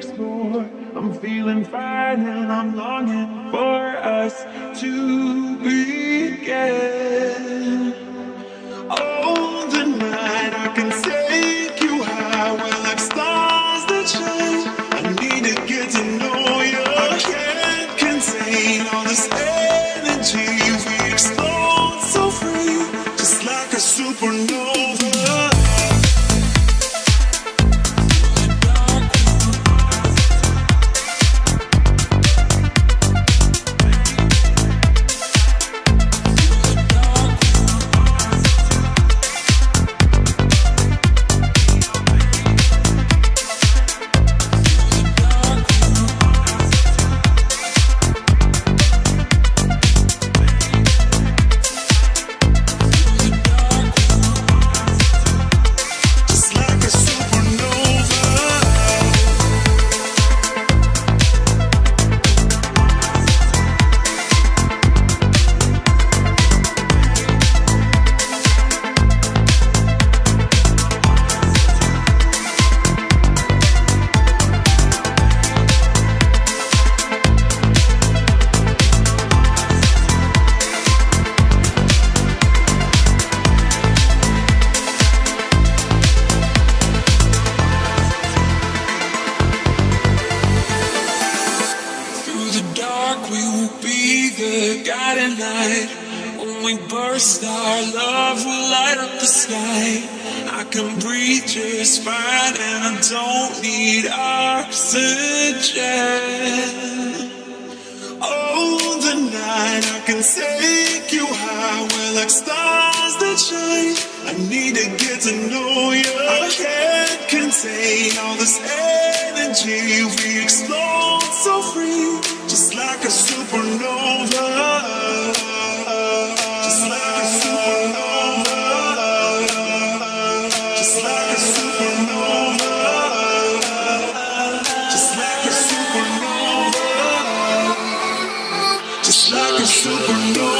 explore. I'm feeling fine and I'm longing for us to begin. Oh, the night I can take you high, we're like stars that shine. I need to get to know you. I can't contain all this energy. We explode so free, just like a supernova. We will be the guiding light. When we burst, our love will light up the sky. I can breathe just fine, and I don't need oxygen. Oh, the night I can take you high. We're like stars that shine. I need to get to know you. I can't contain all this energy. like a supernova.